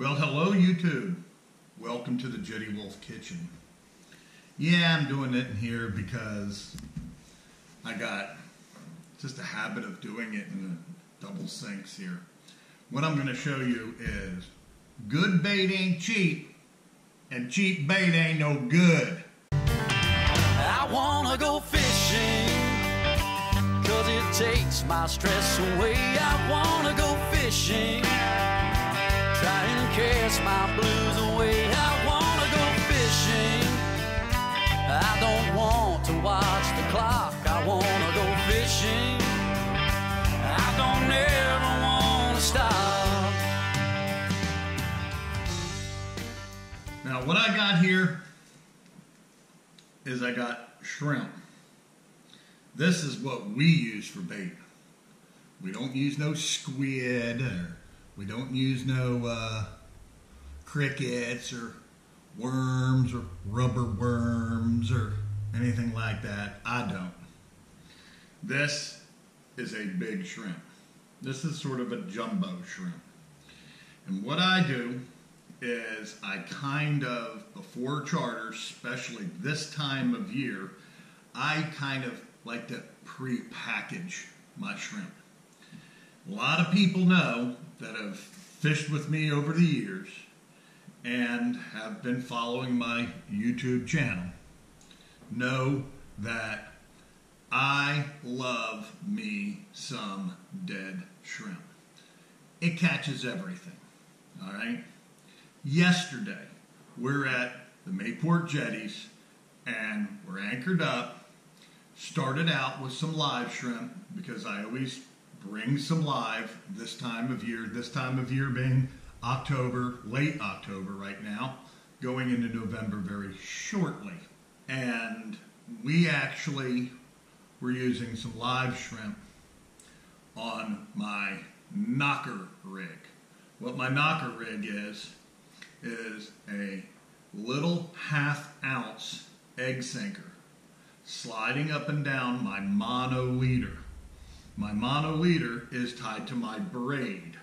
Well, hello, YouTube. Welcome to the Jetty Wolf Kitchen. Yeah, I'm doing it in here because I got just a habit of doing it in the double sinks here. What I'm going to show you is good bait ain't cheap, and cheap bait ain't no good. I wanna go fishing Cause it takes my stress away I wanna go fishing My blues away. I wanna go fishing. I don't want to watch the clock. I wanna go fishing. I don't ever wanna stop. Now, what I got here is I got shrimp. This is what we use for bait. We don't use no squid, we don't use no uh, crickets, or worms, or rubber worms, or anything like that. I don't. This is a big shrimp. This is sort of a jumbo shrimp. And what I do is I kind of, before charter, especially this time of year, I kind of like to pre-package my shrimp. A lot of people know that have fished with me over the years and have been following my YouTube channel know that I love me some dead shrimp. It catches everything, all right? Yesterday, we're at the Mayport Jetties and we're anchored up. Started out with some live shrimp because I always bring some live this time of year. This time of year being October, late October right now, going into November very shortly. And we actually were using some live shrimp on my knocker rig. What my knocker rig is, is a little half ounce egg sinker sliding up and down my mono leader. My mono leader is tied to my braid.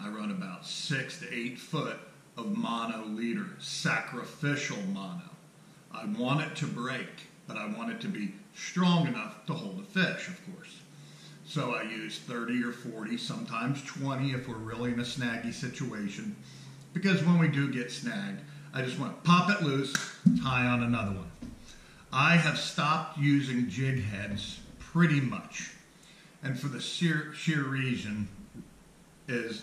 I run about six to eight foot of mono leader, sacrificial mono. I want it to break, but I want it to be strong enough to hold a fish, of course. So I use 30 or 40, sometimes 20 if we're really in a snaggy situation. Because when we do get snagged, I just want to pop it loose, tie on another one. I have stopped using jig heads pretty much. And for the sheer, sheer reason is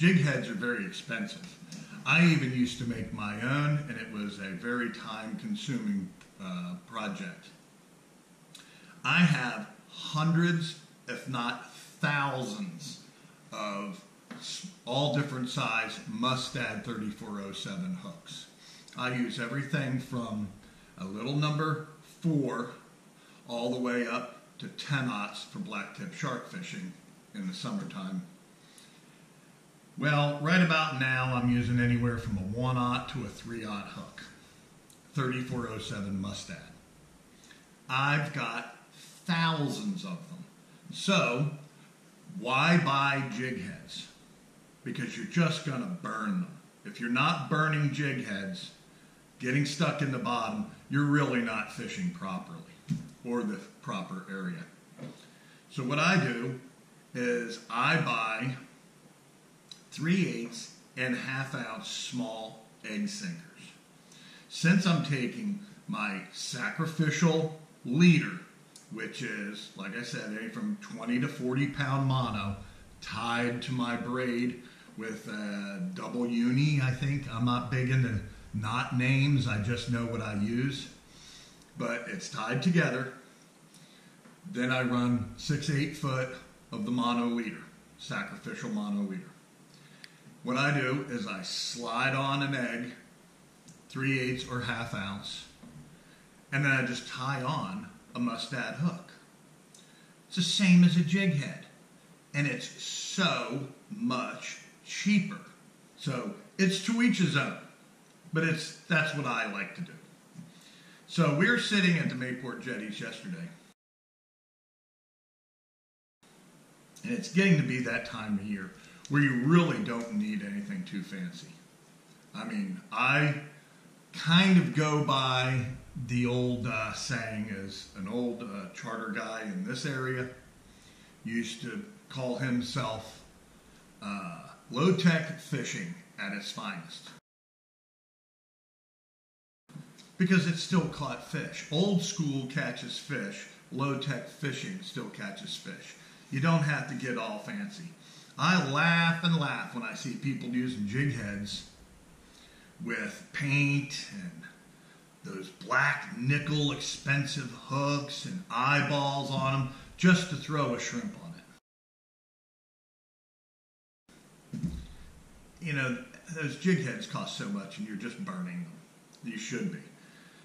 jig heads are very expensive. I even used to make my own, and it was a very time consuming uh, project. I have hundreds, if not thousands, of all different size Mustad 3407 hooks. I use everything from a little number four all the way up to 10 knots for blacktip shark fishing in the summertime. Well, right about now I'm using anywhere from a 1 aught to a 3 aught hook. 3407 Mustad. I've got thousands of them. So, why buy jig heads? Because you're just going to burn them. If you're not burning jig heads, getting stuck in the bottom, you're really not fishing properly or the proper area. So what I do is I buy 3 eighths and half ounce small egg sinkers. Since I'm taking my sacrificial leader, which is, like I said, any from 20 to 40 pound mono, tied to my braid with a double uni, I think. I'm not big into knot names, I just know what I use. But it's tied together. Then I run six, eight foot of the mono leader, sacrificial mono leader. What I do is I slide on an egg, three eighths or half ounce, and then I just tie on a mustad hook. It's the same as a jig head, and it's so much cheaper. So it's to each his own, but it's that's what I like to do. So we were sitting at the Mayport Jetties yesterday, and it's getting to be that time of year where you really don't need anything too fancy. I mean, I kind of go by the old uh, saying as an old uh, charter guy in this area used to call himself uh, low tech fishing at its finest. Because it still caught fish. Old school catches fish, low tech fishing still catches fish. You don't have to get all fancy. I laugh and laugh when I see people using jig heads with paint and those black nickel expensive hooks and eyeballs on them just to throw a shrimp on it. You know, those jig heads cost so much and you're just burning them. You should be.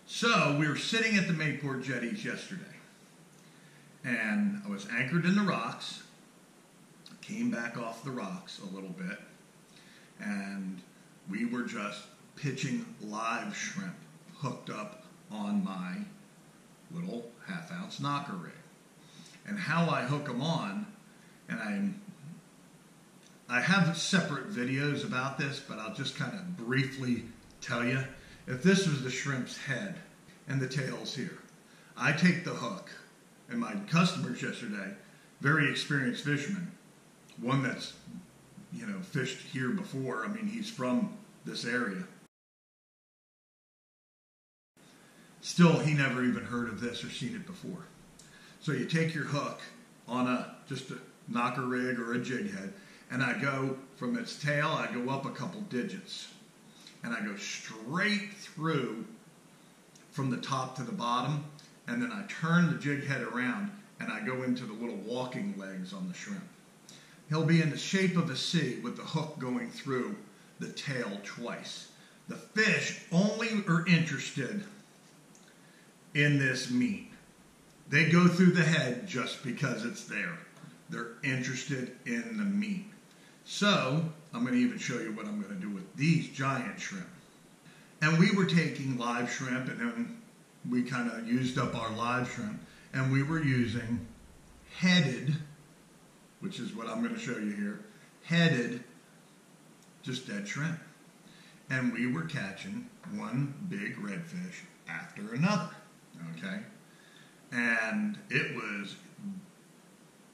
So we were sitting at the Mayport jetties yesterday and I was anchored in the rocks, came back off the rocks a little bit, and we were just pitching live shrimp hooked up on my little half ounce knocker rig. And how I hook them on, and I'm I have separate videos about this, but I'll just kind of briefly tell you. If this was the shrimp's head and the tail's here, I take the hook, and my customers yesterday, very experienced fishermen, one that's you know fished here before. I mean, he's from this area. Still, he never even heard of this or seen it before. So you take your hook on a just a knocker rig or a jig head, and I go from its tail, I go up a couple digits, and I go straight through from the top to the bottom, and then I turn the jig head around and I go into the little walking legs on the shrimp. He'll be in the shape of a C with the hook going through the tail twice. The fish only are interested in this meat. They go through the head just because it's there. They're interested in the meat. So, I'm going to even show you what I'm going to do with these giant shrimp. And we were taking live shrimp, and then we kind of used up our live shrimp, and we were using headed, which is what I'm going to show you here, headed, just dead shrimp. And we were catching one big redfish after another. Okay? And it was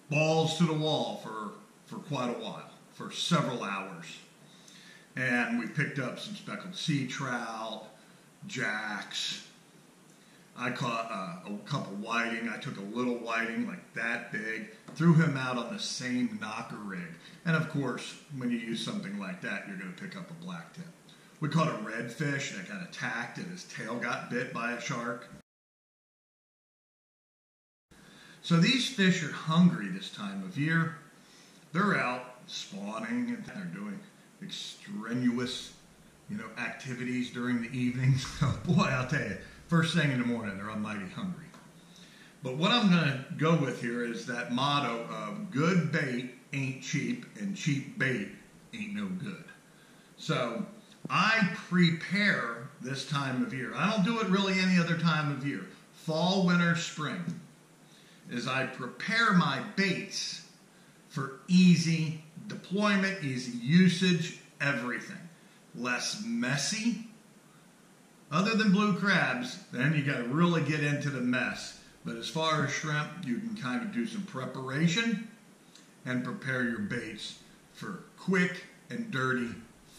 balls to the wall for, for quite a while, for several hours. And we picked up some speckled sea trout, jacks. I caught uh, a couple whiting. I took a little whiting, like that big, threw him out on the same knocker rig. And of course, when you use something like that, you're going to pick up a black tip. We caught a redfish that got attacked and his tail got bit by a shark. So these fish are hungry this time of year. They're out spawning and they're doing extraneous, you know, activities during the evenings. Oh boy, I'll tell you, first thing in the morning, they're almighty hungry. But what I'm going to go with here is that motto of good bait ain't cheap and cheap bait ain't no good. So I prepare this time of year. I don't do it really any other time of year. Fall, winter, spring is I prepare my baits for easy deployment, easy usage, everything. Less messy. Other than blue crabs, then you got to really get into the mess. But as far as shrimp, you can kind of do some preparation and prepare your baits for quick and dirty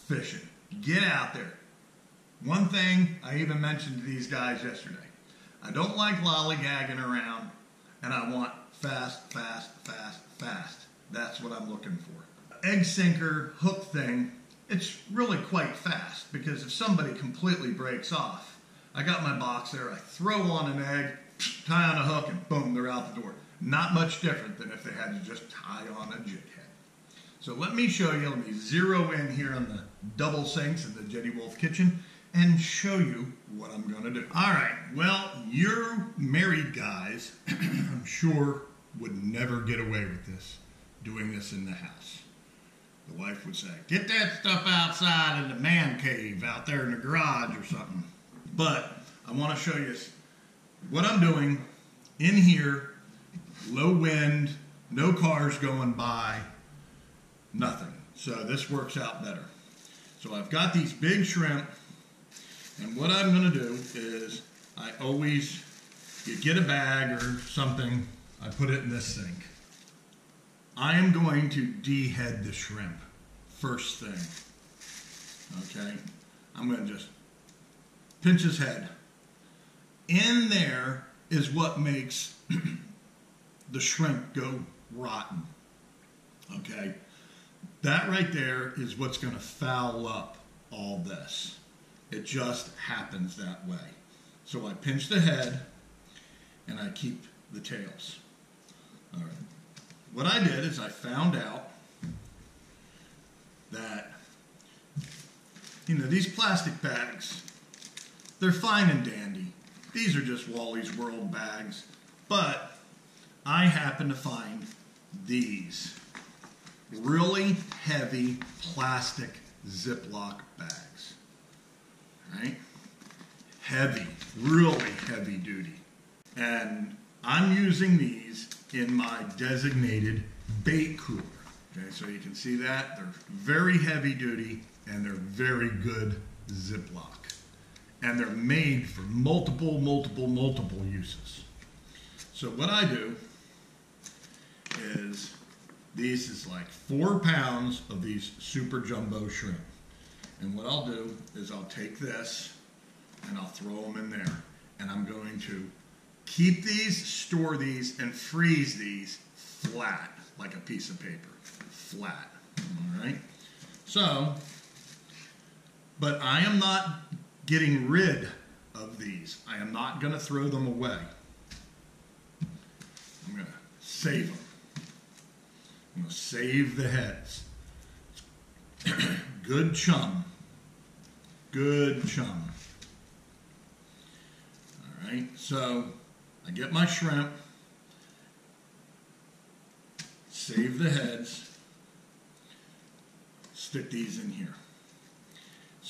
fishing. Get out there. One thing I even mentioned to these guys yesterday I don't like lollygagging around and I want fast, fast, fast, fast. That's what I'm looking for. Egg sinker hook thing, it's really quite fast because if somebody completely breaks off, I got my box there, I throw on an egg, tie on a hook, and boom, they're out the door. Not much different than if they had to just tie on a jig head. So let me show you, let me zero in here on the double sinks in the Jetty Wolf kitchen and show you what I'm going to do. All right, well, your married guys, I'm sure, would never get away with this, doing this in the house. The wife would say, Get that stuff outside in the man cave out there in the garage or something. But I want to show you what I'm doing in here, low wind, no cars going by, nothing. So this works out better. So I've got these big shrimp, and what I'm going to do is I always you get a bag or something, I put it in this sink. I am going to dehead the shrimp first thing. Okay? I'm going to just pinch his head. In there is what makes the shrimp go rotten. Okay? That right there is what's going to foul up all this. It just happens that way. So I pinch the head and I keep the tails. All right. What I did is I found out that, you know, these plastic bags, they're fine and dandy. These are just Wally's World bags. But I happen to find these really heavy plastic Ziploc bags. Right? Heavy, really heavy duty. And I'm using these in my designated bait cooler. Okay, so you can see that. They're very heavy duty and they're very good Ziploc. And they're made for multiple, multiple, multiple uses. So what I do is these is like four pounds of these super jumbo shrimp. And what I'll do is I'll take this and I'll throw them in there. And I'm going to keep these, store these, and freeze these flat, like a piece of paper. Flat. All right? So, but I am not getting rid of these. I am not going to throw them away. I'm going to save them. I'm going to save the heads. Good chum. Good chum. All right, so I get my shrimp, save the heads, stick these in here.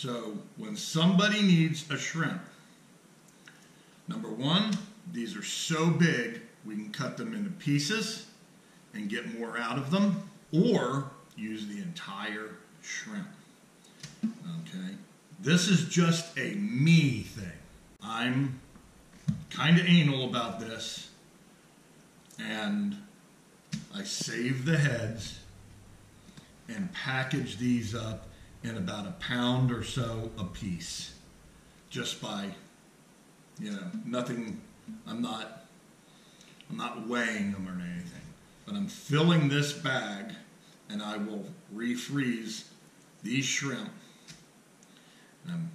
So when somebody needs a shrimp, number one, these are so big we can cut them into pieces and get more out of them, or use the entire shrimp. Okay, this is just a me thing. I'm kind of anal about this, and I save the heads and package these up in about a pound or so a piece, just by, you know, nothing. I'm not, I'm not weighing them or anything, but I'm filling this bag, and I will refreeze these shrimp. And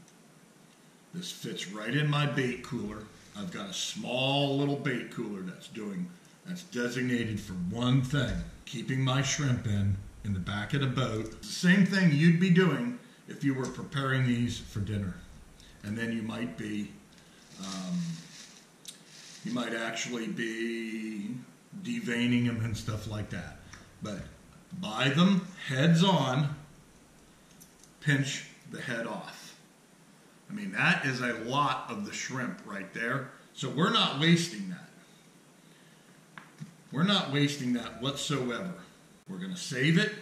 this fits right in my bait cooler. I've got a small little bait cooler that's doing that's designated for one thing, keeping my shrimp in in the back of the boat. Same thing you'd be doing if you were preparing these for dinner. And then you might be, um, you might actually be deveining them and stuff like that. But buy them heads on, pinch the head off. I mean, that is a lot of the shrimp right there. So we're not wasting that. We're not wasting that whatsoever. We're going to save it.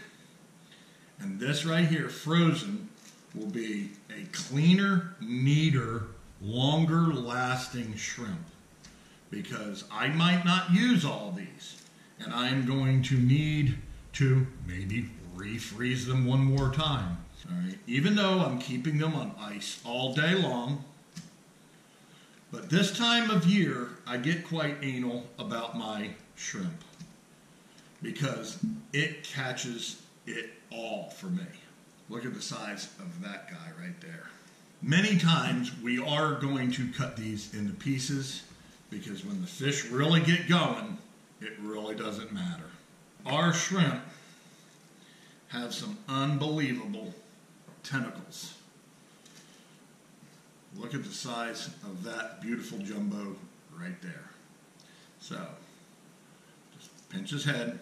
And this right here, frozen, will be a cleaner, neater, longer lasting shrimp. Because I might not use all these. And I'm going to need to maybe refreeze them one more time. All right, even though I'm keeping them on ice all day long. But this time of year, I get quite anal about my shrimp because it catches it all for me. Look at the size of that guy right there. Many times we are going to cut these into pieces because when the fish really get going, it really doesn't matter. Our shrimp have some unbelievable tentacles. Look at the size of that beautiful jumbo right there. So, pinch his head.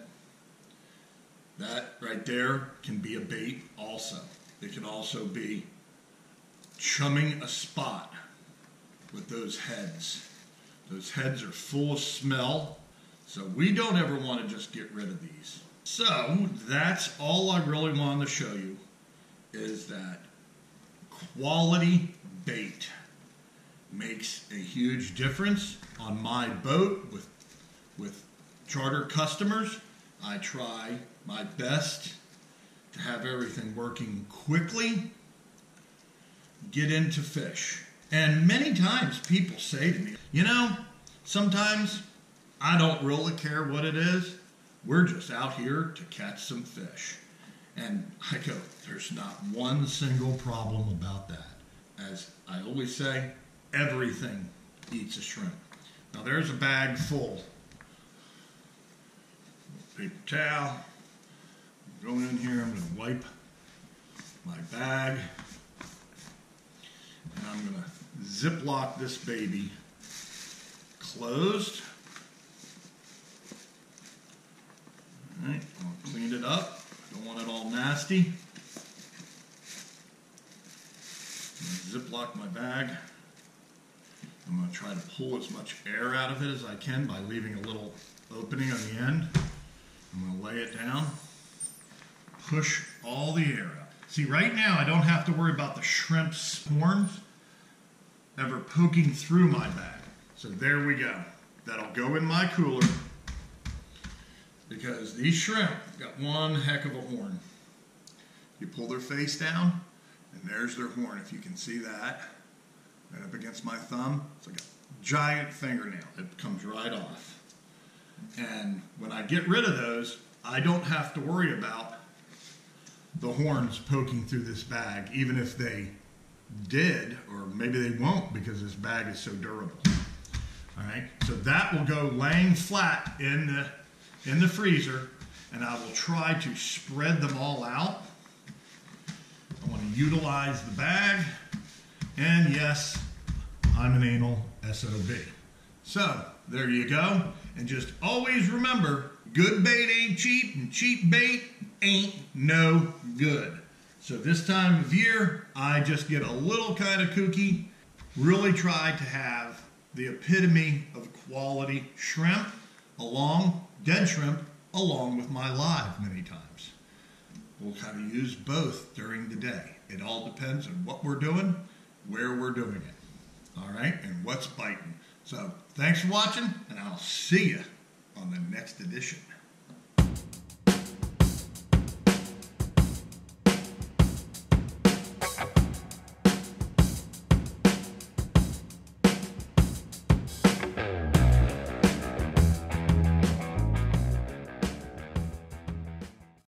That right there can be a bait also. It can also be chumming a spot with those heads. Those heads are full of smell, so we don't ever want to just get rid of these. So that's all I really wanted to show you is that quality bait makes a huge difference on my boat with with charter customers. I try my best to have everything working quickly, get into fish. And many times people say to me, you know, sometimes I don't really care what it is. We're just out here to catch some fish. And I go, there's not one single problem about that. As I always say, everything eats a shrimp. Now there's a bag full. Paper towel. Go in here, I'm going to wipe my bag. And I'm going to ziplock this baby closed. All right, I'll clean it up. I Don't want it all nasty. Ziplock my bag. I'm going to try to pull as much air out of it as I can by leaving a little opening on the end. I'm going to lay it down, push all the air out. See, right now I don't have to worry about the shrimp's horns ever poking through my bag. So there we go. That'll go in my cooler because these shrimp got one heck of a horn. You pull their face down, and there's their horn, if you can see that. Right up against my thumb, it's like a giant fingernail. It comes right off. And when I get rid of those, I don't have to worry about the horns poking through this bag, even if they did, or maybe they won't because this bag is so durable. All right, so that will go laying flat in the in the freezer, and I will try to spread them all out. I want to utilize the bag, and yes, I'm an anal SOB. So there you go, and just always remember, good bait ain't cheap, and cheap bait ain't no good. So this time of year, I just get a little kind of kooky, really try to have the epitome of quality shrimp along, dead shrimp, along with my live many times. We'll kind of use both during the day. It all depends on what we're doing, where we're doing it. All right, and what's biting. So thanks for watching, and I'll see you on the next edition.